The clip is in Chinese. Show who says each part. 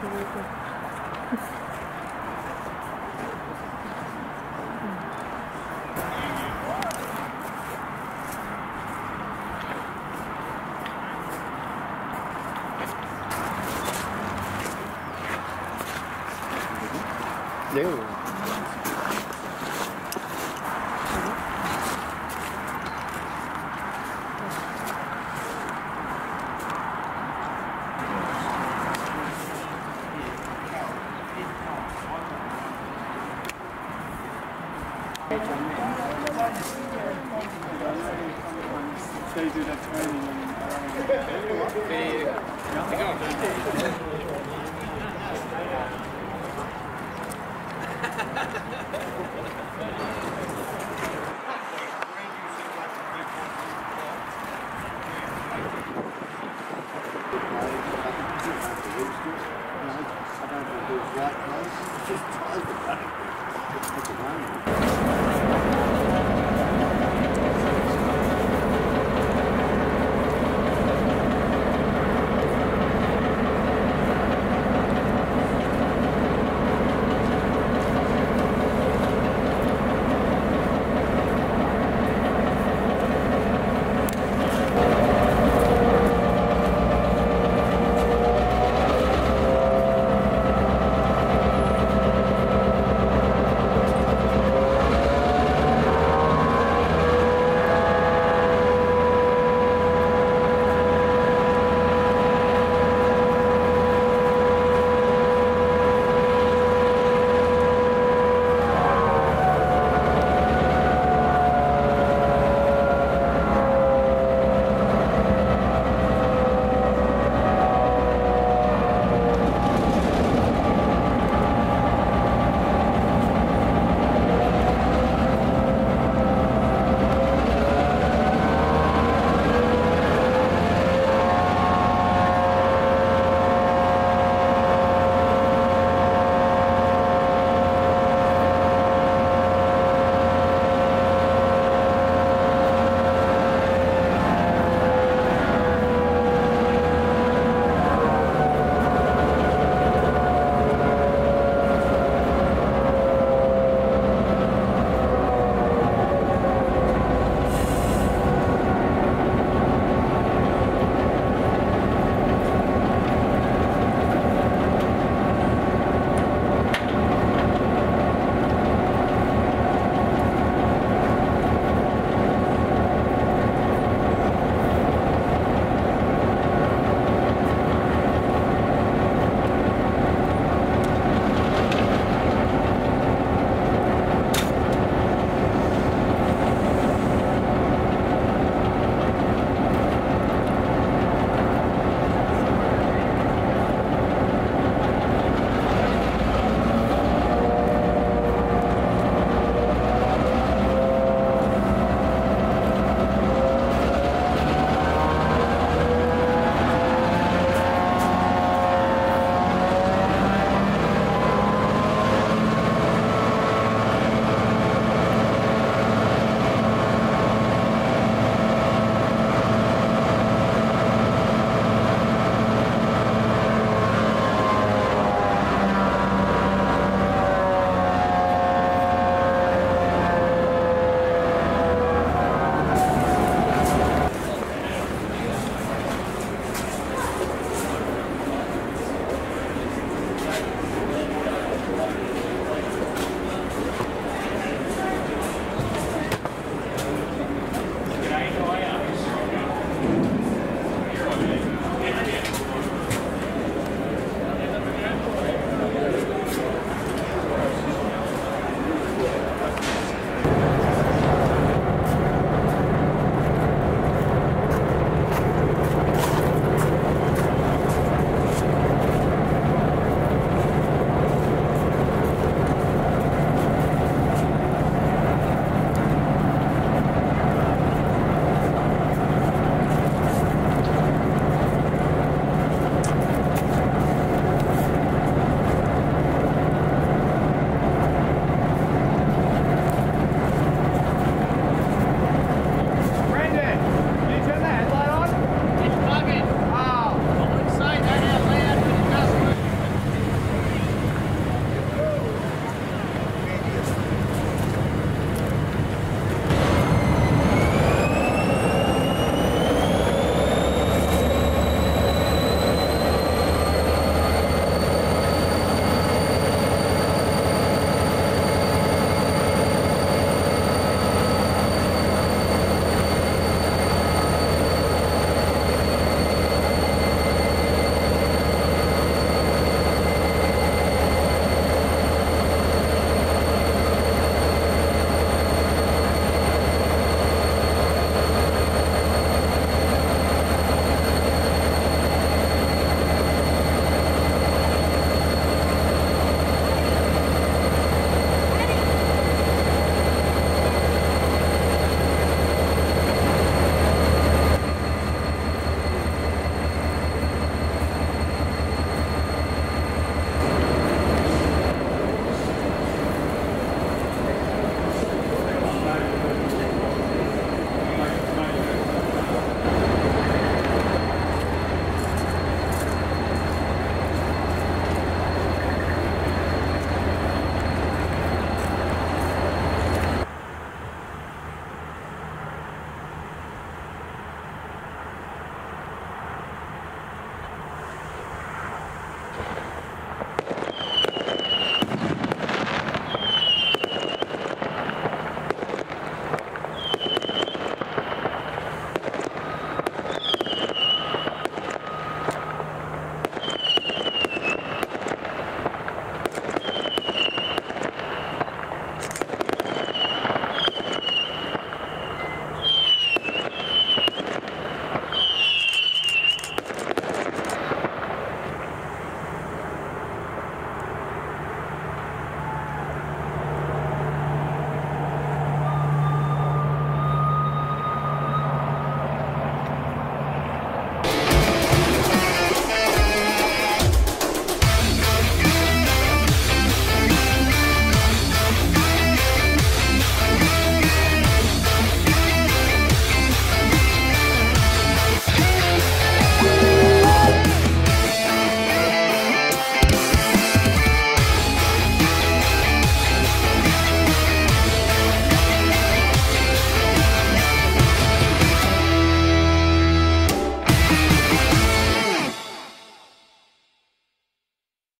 Speaker 1: 六。
Speaker 2: They do that training
Speaker 1: 네.